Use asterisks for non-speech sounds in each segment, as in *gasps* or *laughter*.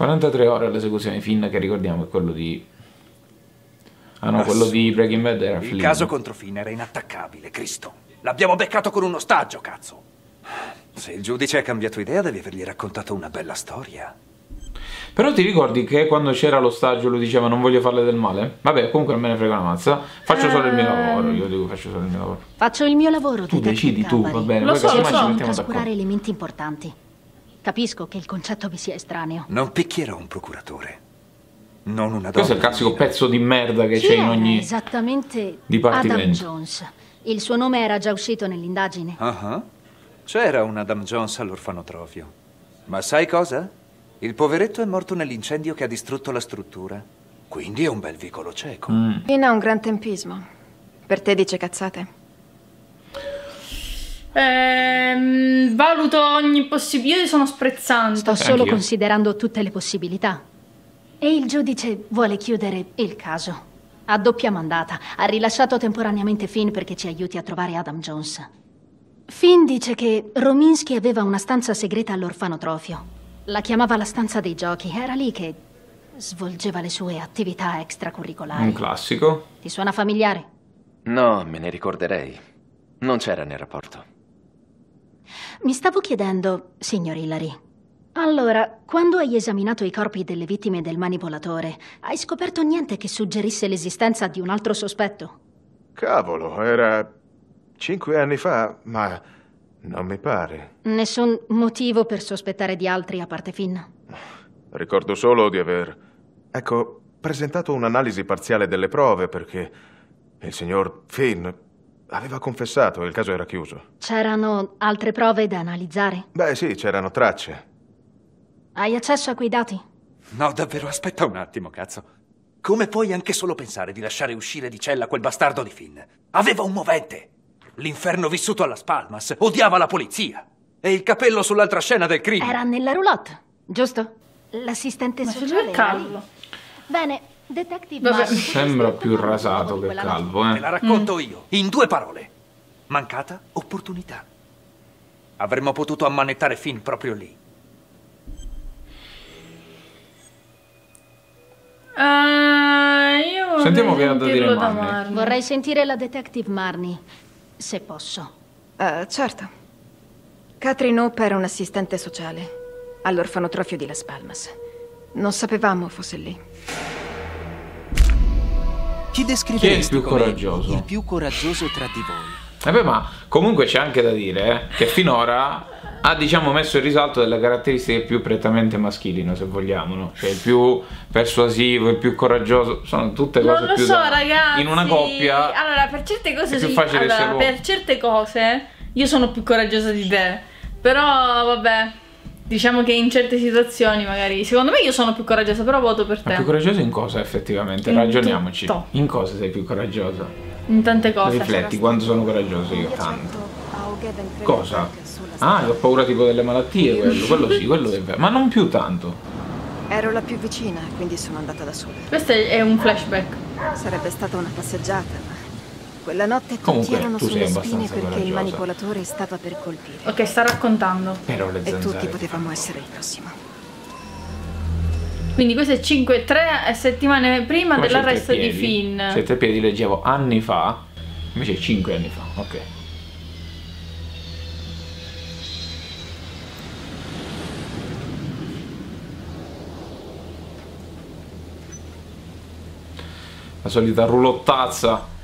43 ore all'esecuzione di Finn, che ricordiamo è quello di... Ah no, quello di Breaking Bad era Il Flynn. caso contro Finn era inattaccabile, Cristo. L'abbiamo beccato con un ostaggio, cazzo. Se il giudice ha cambiato idea, devi avergli raccontato una bella storia. Però ti ricordi che quando c'era l'ostaggio lui diceva non voglio farle del male? Vabbè, comunque non me ne frega una mazza. Faccio solo il mio Ehm. lavoro, io dico faccio solo il mio lavoro. Faccio il mio lavoro, Tu decidi tu, va bene, Lo so, lo so. Non elementi importanti. Capisco che il concetto vi sia estraneo. Non picchierò un procuratore. Non una donna. Questo è il classico pezzo di merda che c'è in ogni... esattamente dipartimento. Adam Jones? Il suo nome era già uscito nell'indagine. Ah ah. C'era un Adam Jones all'orfanotrofio. Ma sai cosa? Il poveretto è morto nell'incendio che ha distrutto la struttura. Quindi è un bel vicolo cieco. Mm. Finn ha un gran tempismo. Per te dice cazzate? Ehm, valuto ogni possibilità. Io sono sprezzante. Sto solo Anch'io. considerando tutte le possibilità. E il giudice vuole chiudere il caso. A doppia mandata. Ha rilasciato temporaneamente Finn perché ci aiuti a trovare Adam Jones. Finn dice che Rominsky aveva una stanza segreta all'orfanotrofio. La chiamava la stanza dei giochi. Era lì che svolgeva le sue attività extracurricolari. Un classico. Ti suona familiare? No, me ne ricorderei. Non c'era nel rapporto. Mi stavo chiedendo, signor Hillary. Allora, quando hai esaminato i corpi delle vittime del manipolatore, hai scoperto niente che suggerisse l'esistenza di un altro sospetto? Cavolo, era cinque anni fa, ma non mi pare. Nessun motivo per sospettare di altri a parte Finn? Ricordo solo di aver, ecco, presentato un'analisi parziale delle prove perché il signor Finn aveva confessato e il caso era chiuso. C'erano altre prove da analizzare? Beh, sì, c'erano tracce. Hai accesso a quei dati? No, davvero, aspetta un attimo, cazzo. Come puoi anche solo pensare di lasciare uscire di cella quel bastardo di Finn? Aveva un movente. L'inferno vissuto alla Spalmas. Odiava la polizia. E il capello sull'altra scena del crimine. Era nella roulotte, giusto? L'assistente Ma sociale lì. Bene, detective Vabbè. Sembra più rasato che calvo, Te eh. la racconto io, in due parole. Mancata opportunità. Avremmo potuto ammanettare Finn proprio lì. Eh, io Sentiamo che ha da dire da Marnie. Marnie. Vorrei sentire la detective Marnie, se posso. Eh, certo. Catherine Hope era un'assistente sociale all'orfanotrofio di Las Palmas. Non sapevamo fosse lì. Chi descriveresti più come coraggioso? il più coraggioso tra di voi? Vabbè, ma comunque c'è anche da dire eh, che finora ha diciamo messo in risalto delle caratteristiche più prettamente maschili, no, se vogliamo, no? Cioè il più persuasivo, il più coraggioso, sono tutte cose Non lo più so, da- ragazzi. In una coppia Allora, per certe cose è più sì. facile allora, per certe cose io sono più coraggiosa di te. Però, vabbè. Diciamo che in certe situazioni, magari. Secondo me io sono più coraggiosa, però voto per Ma te. più coraggiosa in cosa effettivamente? In Ragioniamoci. tutto. In cosa sei più coraggiosa? In tante cose. Rifletti, quando sono coraggioso io tanto. Cosa? Ah, ho paura tipo delle malattie, quello, quello sì, quello è *laughs* vero. Ma non più tanto. Ero la più vicina, quindi sono andata da sola. Questo è un flashback. Sarebbe stata una passeggiata, ma quella notte tutti Comunque, erano tu sei sulle spine abbastanza perché il coraggiosa. manipolatore stava per colpire. Ok, sta raccontando. Però le E tutti zanzare. potevamo essere il prossimo. Quindi questo è 5, 3 settimane prima Come dell'arresto di? Finn. Sette piedi leggevo anni fa, invece 5 anni fa, ok. La solita rulottazza.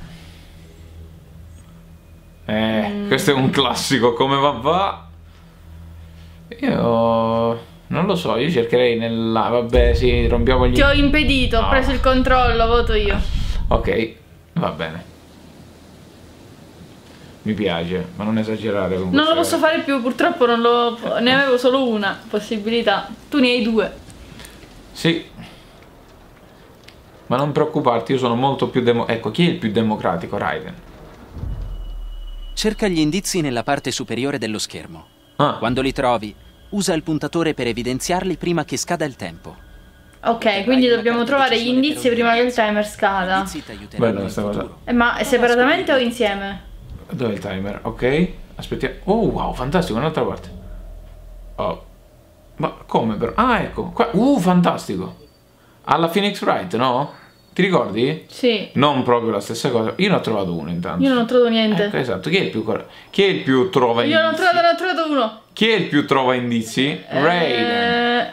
Questo è un classico, come va va. Io non lo so, io cercherei nella... Vabbè, sì, rompiamo gli... Ti ho impedito, ho No. preso il controllo, voto io. Ok, va bene. Mi piace, ma non esagerare Non lo posso fare più, purtroppo non lo, ne avevo solo una possibilità. Tu ne hai due. Sì. Ma non preoccuparti, io sono molto più demo... Ecco, chi è il più democratico? Raiden. Cerca gli indizi nella parte superiore dello schermo. Ah, Quando li trovi, usa il puntatore per evidenziarli prima che scada il tempo. Ok, quindi dobbiamo trovare gli indizi prima che il timer scada. In questa cosa. Eh, ma separatamente o insieme? dov'è il timer? Ok, aspettiamo. Oh, wow, fantastico, un'altra parte. Oh. Ma come? Come però? Ah, ecco. Qua. Uh, fantastico. Alla Phoenix Wright, no? Ti ricordi? Sì. Non proprio la stessa cosa. Io ne ho trovato uno intanto. Io non ho trovato niente. Ecco, esatto. Chi è il più Chi è il più trova Io non ho indizi? trovato, ne ho trovato uno. Chi è il più trova indizi? Raiden. Eh,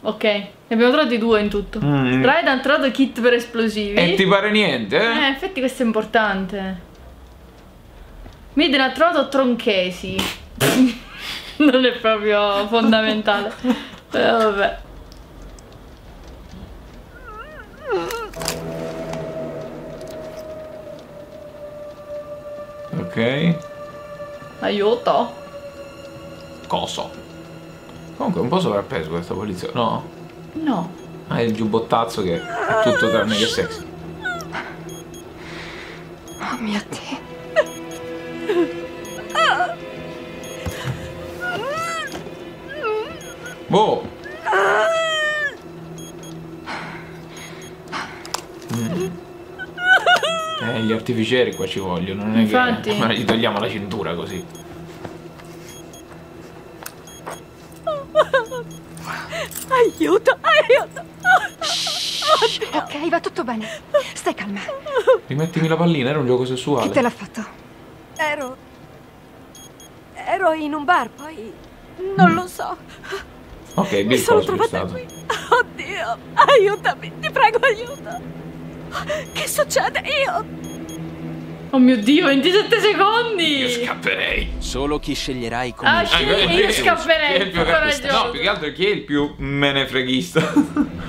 ok, ne abbiamo trovati due in tutto. Mm. Raiden ha trovato kit per esplosivi. E ti pare niente, Eh, eh? in effetti questo è importante. Miden ha trovato tronchesi. *laughs* non è proprio fondamentale. Però vabbè. Ok. Aiuto. Coso. Comunque è un po' sovrappeso questa polizia, no? No. Ha il giubbottazzo che è tutto tranne che sexy. Oh mio Dio. Boh! Gli artificieri qua ci vogliono, non è Infatti. che *laughs* ma gli togliamo la cintura così. Aiuto, aiuto! Ok, va tutto bene. Stai calma. Rimettimi la pallina, era un gioco Chi te sessuale. l'ha fatto? Ero. Ero in un bar, poi. Non lo so. Ok, Mi Bill sono Cosby trovata qui. Oddio, aiutami, ti prego, aiuta. Che succede? Io. Oh mio dio, 27 secondi! Io scapperei. Solo chi sceglierai come Ah, sì, io io scapperei, Chi è il più coraggioso. No, più che altro chi è il più menefreghista? *laughs*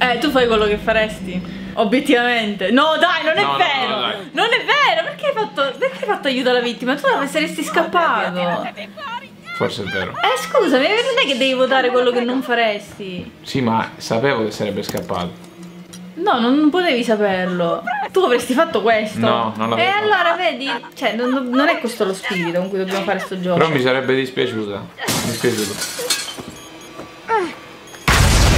Eh, tu fai quello che faresti. Obiettivamente. No, dai, non è No, no, vero. no. Non è vero. Perché hai fatto, perché hai fatto aiuto alla vittima? Tu saresti scappato. Forse è vero. Eh, scusami, non è che devi votare quello che non faresti. Sì, ma sapevo che sarebbe scappato. No, non, non potevi saperlo. Tu avresti fatto questo. No, non l'avrei E fatto. allora vedi, cioè, non, non è questo lo spirito con cui dobbiamo fare sto gioco. Però mi sarebbe dispiaciuta. Dispiaciuto.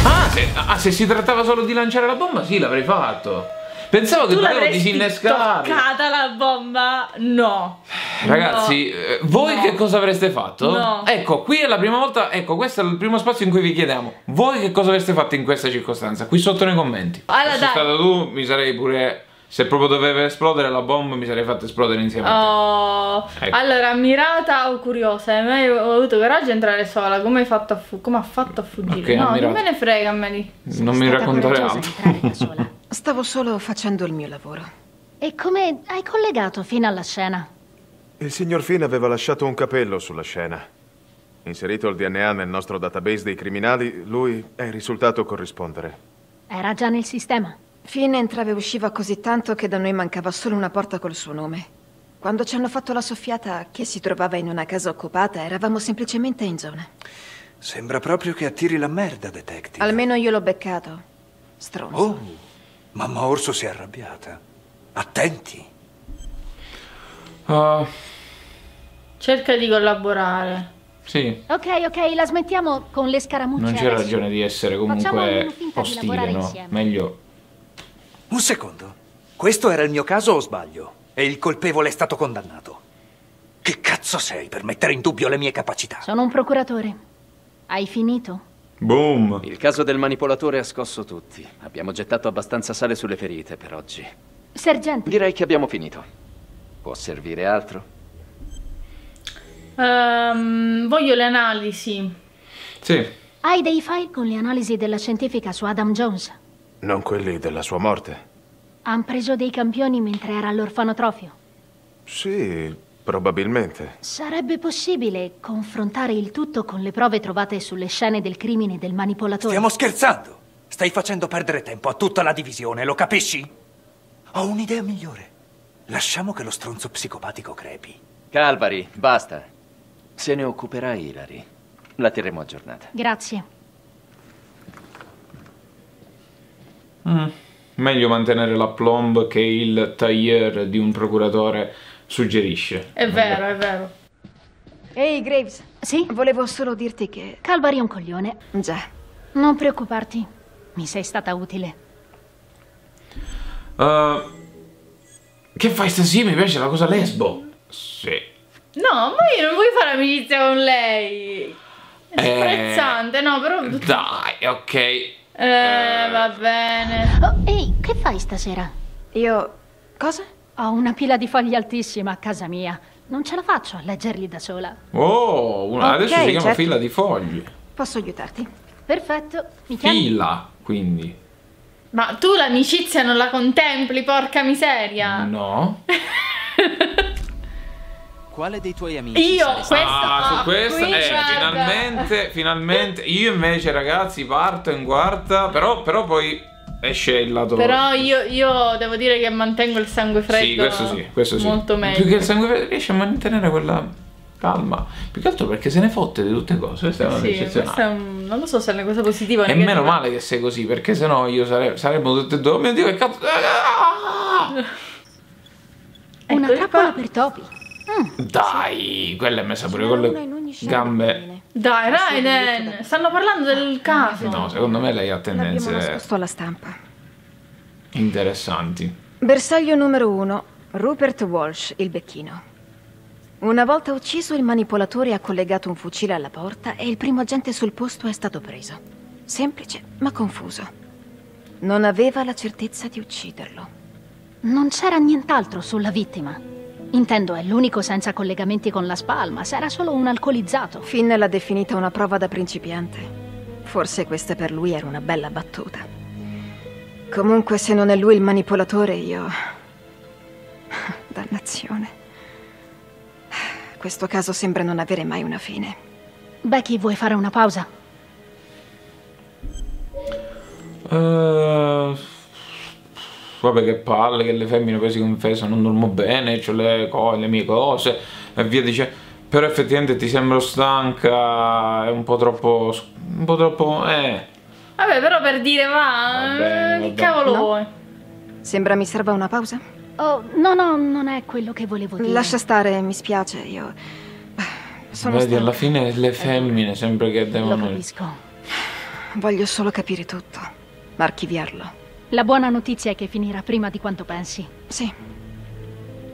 Ah se, ah, se si trattava solo di lanciare la bomba, sì, l'avrei fatto. Pensavo che tu dovevo l'avresti disinnescarli. toccata la bomba? No. Ragazzi, eh, voi No. che cosa avreste fatto? No. Ecco, qui è la prima volta, ecco, questo è il primo spazio in cui vi chiediamo. Voi che cosa avreste fatto in questa circostanza? Qui sotto nei commenti. Allora, se stato tu, mi sarei pure se proprio doveva esplodere la bomba, mi sarei fatto esplodere insieme a te. Oh, Ecco. allora, ammirata o curiosa, hai mai avuto coraggio di entrare sola? Come hai fatto a, fu- come ha fatto a fuggire? Ok, no, ammirata. non me ne frega a me di. Non mi raccontare altro. *laughs* Stavo solo facendo il mio lavoro. E come hai collegato fino alla scena? Il signor Finn aveva lasciato un capello sulla scena. Inserito il DNA nel nostro database dei criminali, lui è risultato corrispondere. Era già nel sistema. Finn entrava e usciva così tanto che da noi mancava solo una porta col suo nome. Quando ci hanno fatto la soffiata che si trovava in una casa occupata, eravamo semplicemente in zona. Sembra proprio che attiri la merda, detective. Almeno io l'ho beccato. Stronzo. Oh, mamma Orso si è arrabbiata. Attenti. Ah, Cerca di collaborare. sì, Ok, ok, la smettiamo con le scaramucce. non c'è adesso. ragione di essere comunque ostile, no? insieme. Meglio. Un secondo. Questo era il mio caso o sbaglio? E il colpevole è stato condannato. Che cazzo sei per mettere in dubbio le mie capacità? Sono un procuratore. Hai finito? Boom! Il caso del manipolatore ha scosso tutti. Abbiamo gettato abbastanza sale sulle ferite per oggi. Sergente, Direi che abbiamo finito. Può servire altro? Ehm, voglio le analisi. Sì, hai dei file con le analisi della scientifica su Adam Jones. Non quelli della sua morte. Han preso dei campioni mentre era all'orfanotrofio. Sì, probabilmente. Sarebbe possibile confrontare il tutto con le prove trovate sulle scene del crimine del manipolatore? Stiamo scherzando. Stai facendo perdere tempo a tutta la divisione, lo capisci? Ho un'idea migliore. Lasciamo che lo stronzo psicopatico crepi. Calvary, basta. Se ne occuperà Hilary. La terremo aggiornata. Grazie. Mm. meglio mantenere la plomb che il tailleur di un procuratore suggerisce. È vero, è vero. Ehi, Graves. Sì? Volevo solo dirti che... Calvary è un coglione. Già. Non preoccuparti. Mi sei stata utile. Uh, che fai stasera? Mi piace la cosa lesbo. Sì. No, ma io non voglio fare amicizia con lei. È Eh, sprezzante, no, però... Dai, ok. Eh, va bene. Oh, ehi, che fai stasera? Io... cosa? Ho una pila di fogli altissima a casa mia. Non ce la faccio a leggerli da sola. Oh, una- adesso Ok, si chiama certo. fila di fogli. Posso aiutarti? Perfetto, mi chiami? Fila, quindi. Ma tu l'amicizia non la contempli, porca miseria. No. *laughs* Quale dei tuoi amici Io, questo- Ah, su Ah, questo, qui eh, finalmente, finalmente. Io invece, ragazzi, parto in quarta, però, però poi esce il lato... Però io, io devo dire che mantengo il sangue freddo. Sì, questo sì, questo sì. Molto meglio. Più che il sangue freddo riesce a mantenere quella calma. Più che altro perché se ne fotte di tutte cose. Questa è una Sì, è un- non lo so se è una cosa positiva o E meno male che sei così, perché sennò io sare- saremmo tutti e due. Oh mio dio, che cazzo. Ah! *laughs* Una Eccoli trappola per topi. Dai, quella è messa pure con le gambe. Dai, Raiden, stanno parlando del caso. No, secondo me lei ha L'abbiamo tendenze nascosto alla stampa. interessanti. Bersaglio numero uno. Rupert Walsh, il becchino. Una volta ucciso, il manipolatore ha collegato un fucile alla porta e il primo agente sul posto è stato preso. Semplice, ma confuso. Non aveva la certezza di ucciderlo. Non c'era nient'altro sulla vittima. Intendo, è l'unico senza collegamenti con la spalma. Era solo un alcolizzato. Finn l'ha definita una prova da principiante. Forse questa per lui era una bella battuta. Comunque, se non è lui il manipolatore, io... *laughs* Dannazione. Questo caso sembra non avere mai una fine. Becky, vuoi fare una pausa? Eh, vabbè, che palle, che le femmine poi si confessano, non dormo bene, ho le, co- le mie cose e via dice. Però effettivamente ti sembro stanca, è un po' troppo. un po' troppo. eh. Vabbè, però per dire, va, Va bene, eh, che cavolo No? vuoi? Sembra mi serva una pausa? Oh, no, no, non è quello che volevo dire. Lascia stare, mi spiace, io... Sono Vedi, alla stanca. fine le femmine sempre che Lo devono. capisco. Voglio solo capire tutto. Archiviarlo. La buona notizia è che finirà prima di quanto pensi. Sì,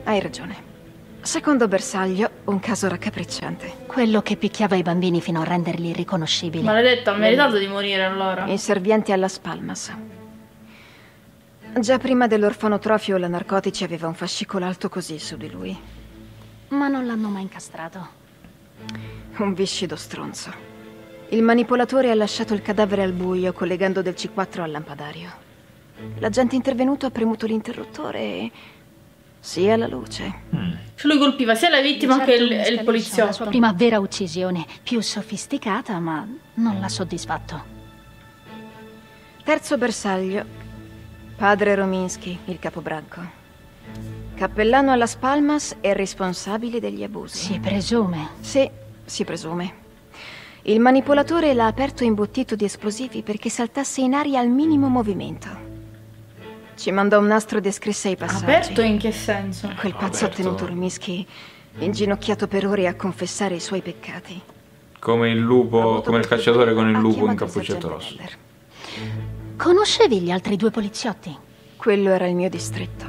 hai ragione. Secondo Bersaglio, un caso raccapricciante. Quello che picchiava i bambini fino a renderli irriconoscibili. Maledetto, ha meritato di morire allora. Inservienti alla Spalmas. Già prima dell'orfanotrofio la narcotici aveva un fascicolo alto così su di lui. Ma non l'hanno mai incastrato. Un viscido stronzo. Il manipolatore ha lasciato il cadavere al buio collegando del C4 al lampadario. L'agente intervenuto ha premuto l'interruttore e... Sia la luce. Cioè lui colpiva sia la vittima Certo, che il, il poliziotto. La sua prima vera uccisione, più sofisticata, ma non l'ha soddisfatto. Terzo bersaglio. Padre Rominsky, il capobranco. Cappellano alla Spalmas e responsabile degli abusi. Si presume. Sì, si presume. Il manipolatore l'ha aperto imbottito di esplosivi perché saltasse in aria al minimo movimento. Ci mandò un nastro e descrisse i passaggi. Aperto in che senso? Quel pazzo ha tenuto Rominsky inginocchiato per ore a confessare i suoi peccati. Come il lupo, come il cacciatore con il lupo in chiamato il cappuccetto sergente rosso. Heller. Conoscevi gli altri due poliziotti? Quello era il mio distretto.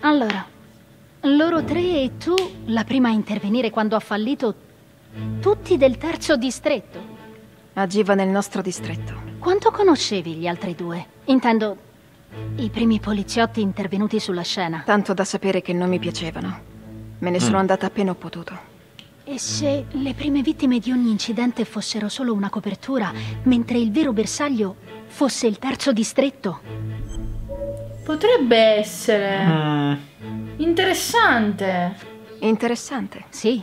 Allora, loro tre e tu, la prima a intervenire quando ha fallito, tutti del terzo distretto. Agiva nel nostro distretto. Quanto conoscevi gli altri due? Intendo, i primi poliziotti intervenuti sulla scena. Tanto da sapere che non mi piacevano. Me ne sono andata appena ho potuto. E se le prime vittime di ogni incidente fossero solo una copertura, mentre il vero bersaglio fosse il terzo distretto? Potrebbe essere Mm, interessante. Interessante. Sì.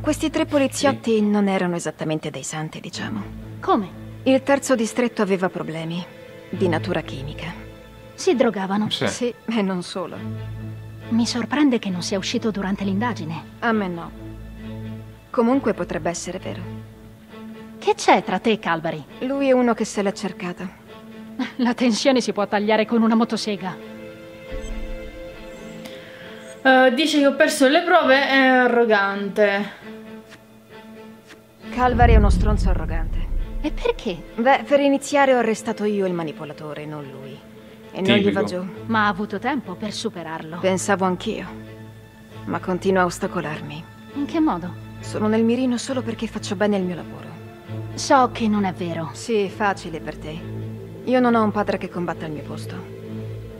Questi tre poliziotti non erano esattamente dei santi, diciamo. Come? Il terzo distretto aveva problemi di natura chimica. Si drogavano. sì. Sì, e non solo. Mi sorprende che non sia uscito durante l'indagine. A me no. Comunque potrebbe essere vero. Che c'è tra te e Calvary? Lui è uno che se l'è cercata. *laughs* La tensione si può tagliare con una motosega. Eh, dice che ho perso le prove, è arrogante. Calvary è uno stronzo arrogante. E perché? Beh, per iniziare ho arrestato io il manipolatore, non lui. E non gli va giù. Ma ha avuto tempo per superarlo. Pensavo anch'io. Ma continua a ostacolarmi. In che modo? Sono nel mirino solo perché faccio bene il mio lavoro. So che non è vero. Sì, facile per te. Io non ho un padre che combatta al mio posto.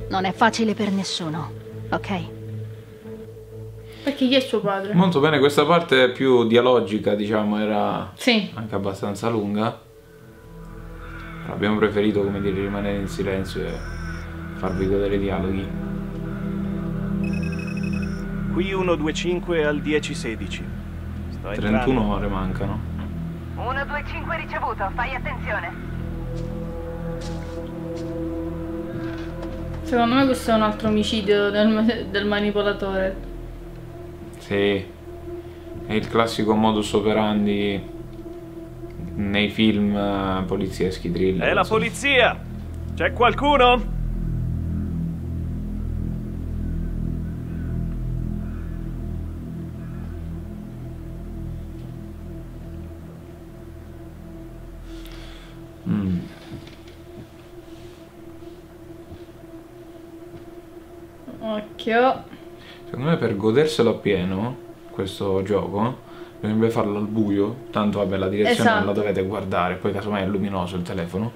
Non è facile per nessuno, ok? Perché chi è suo padre? Molto bene, questa parte più dialogica, diciamo, era Sì. anche abbastanza lunga. Abbiamo preferito, come dire, rimanere in silenzio e farvi godere i dialoghi. Qui 125 al 1016. Sto 31 ore mancano. 125 ricevuto, fai attenzione. Secondo me questo è un altro omicidio del, del manipolatore. Sì, è il classico modus operandi nei film eh, polizieschi thriller. È la polizia! C'è qualcuno? Mm. Occhio. Secondo me per goderselo appieno, questo gioco, dovrebbe farlo al buio, tanto vabbè la direzione Esatto. la dovete guardare, poi casomai è luminoso il telefono.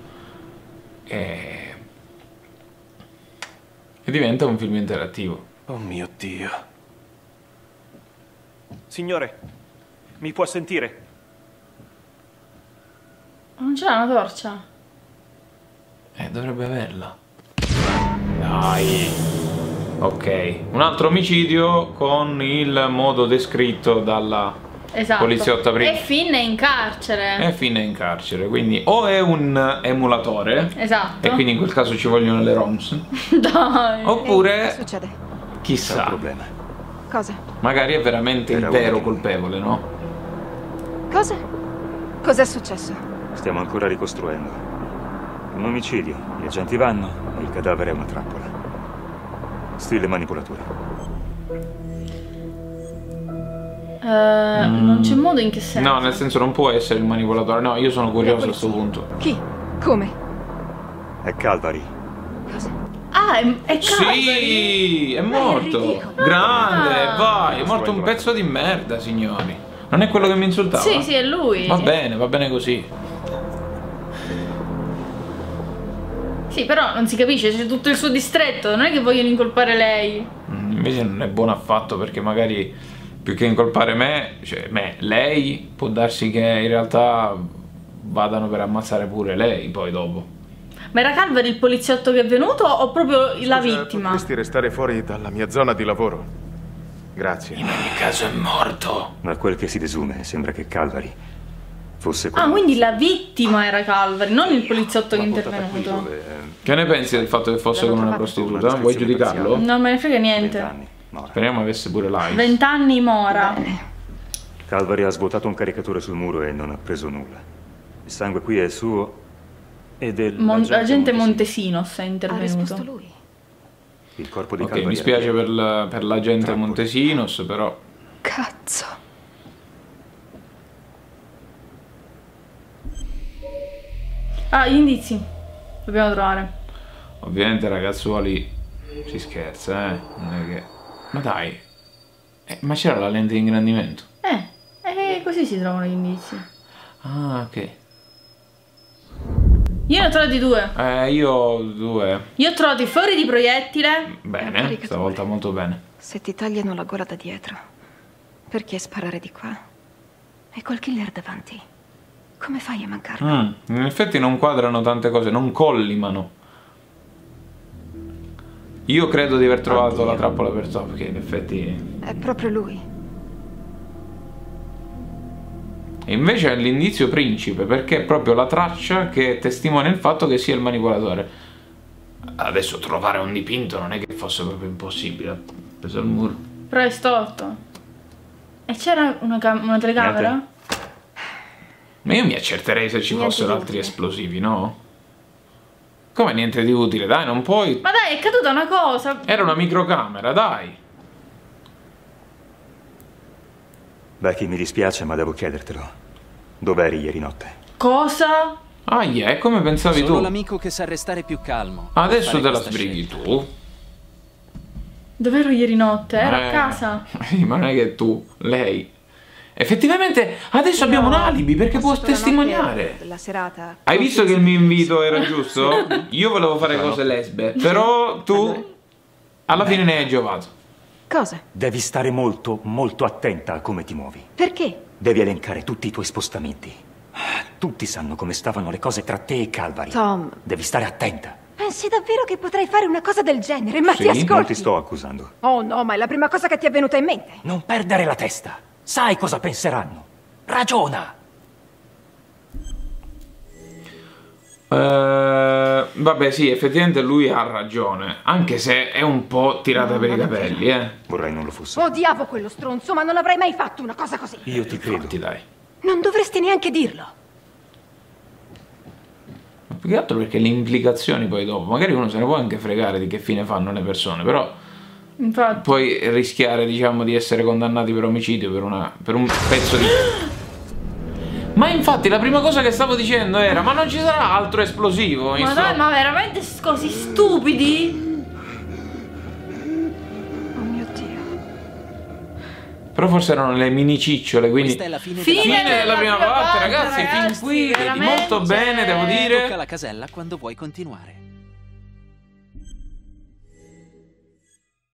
E... e diventa un film interattivo. Oh mio Dio. Signore, mi può sentire? Non c'è una torcia? Eh, dovrebbe averla. Dai. Ok, un altro omicidio con il modo descritto dalla Esatto. poliziotta prima. E Finn è in carcere. E fine in carcere, quindi o è un emulatore, Esatto. e quindi in quel caso ci vogliono le ROMs, *laughs* Dai. oppure, Che succede? chissà, problema. Cosa? magari è veramente il Era una vero colpevole, no? Cosa? Cos'è successo? Stiamo ancora ricostruendo. Un omicidio. Gli agenti vanno e il cadavere è una trappola. Stile manipolatore. Eh, Non c'è modo in che senso? No, nel senso non può essere il manipolatore, no, io sono curioso a questo punto. Chi? Come? È Calvary. Ah, è, è Calvary. Sì, è morto. Grande, vai, è morto un pezzo di merda, signori. Non è quello che mi insultava? Sì, sì, è lui. Va bene, va bene così. Sì, però non si capisce, c'è tutto il suo distretto, non è che vogliono incolpare lei. Mm, Invece non è buono affatto perché magari più che incolpare me, cioè me, lei può darsi che in realtà vadano per ammazzare pure lei poi dopo. Ma era Calvary il poliziotto che è venuto o proprio la vittima? Potresti restare fuori dalla mia zona di lavoro. Grazie. In ogni caso è morto. Da quel che si desume, sembra che Calvary fosse Ah, quindi la vittima era Calvary, non il poliziotto che è intervenuto. Che ne pensi del fatto che fosse con una prostituta? Vuoi giudicarlo? Non me ne frega niente. Speriamo avesse pure live. Vent'anni mora. Calvary ha svuotato un caricatore sul muro e non ha preso nulla. Il sangue qui è suo e del Mon- l'agente Agente Montesino. Montesinos è Ha intervenuto. risposto lui. Il corpo di Ok, Calvary mi era spiace per, la- per l'agente Montesinos, però Cazzo. Ah, gli indizi. Dobbiamo trovare. ovviamente ragazzuoli si scherza, eh. Non è che... Ma dai. Eh, ma c'era la lente di ingrandimento. Eh, e così si trovano gli indizi. Ah, ok. Io ne ho trovati due. Eh, io ho due. Io ho trovato i fori di proiettile. Bene, stavolta molto bene. Se ti tagliano la gola da dietro, perché sparare di qua? E col killer davanti. Come fai a mancarlo? Mm, in effetti non quadrano tante cose, non collimano. Io credo di aver trovato la trappola per Top, che in effetti... È proprio lui. E invece è l'indizio principe, perché è proprio la traccia che testimonia il fatto che sia il manipolatore. Adesso trovare un dipinto non è che fosse proprio impossibile. Preso al muro. Però è storto. E c'era una, una telecamera? Ma io mi accerterei se ci Niente fossero altri esplosivi, no? Come niente di utile, dai, non puoi... Ma dai, è caduta una cosa. Era una microcamera, dai. Becky, mi dispiace, ma devo chiedertelo. Dov'eri ieri notte? Cosa? Ah, yeah, è come pensavi Solo tu. l'amico che sa restare più calmo. Adesso te la sbrighi tu. Dov'ero ieri notte? Ero Eh, a casa. Sì, *laughs* ma non è che tu, lei, Effettivamente adesso abbiamo un alibi perché può la testimoniare. della serata. Hai visto che il mio invito era giusto? *laughs* Io volevo fare cose lesbe, però tu alla fine ne hai giovato. Cosa? Devi stare molto, molto attenta a come ti muovi. Perché? Devi elencare tutti i tuoi spostamenti. Tutti sanno come stavano le cose tra te e Calvary. Tom. Devi stare attenta. Pensi davvero che potrei fare una cosa del genere? Ma ti Non ascolti? ti sto accusando. Oh no, ma è la prima cosa che ti è venuta in mente. Non perdere la testa. Sai cosa penseranno. Ragiona. Eh, vabbè, sì, effettivamente lui ha ragione, anche se è un po' tirata per i capelli, eh. Vorrei non lo fosse. Odiavo quello stronzo, ma non avrei mai fatto una cosa così. Io ti credo. dai. Non dovresti neanche dirlo. Ma più che altro perché le implicazioni poi dopo, magari uno se ne può anche fregare di che fine fanno le persone, però Infatti. puoi rischiare, diciamo, di essere condannati per omicidio per, una, per un pezzo di... *gasps* Ma infatti la prima cosa che stavo dicendo era, ma non ci sarà altro esplosivo? Ma sto- dai, ma veramente così stupidi? Oh mio Dio. Però forse erano le mini cicciole, quindi... Questa è la fine, Fine della, Fine della prima parte, ragazzi, fin ragazzi, qui, vedi, veramente, molto bene, devo cioè- dire. Tocca la casella quando vuoi continuare.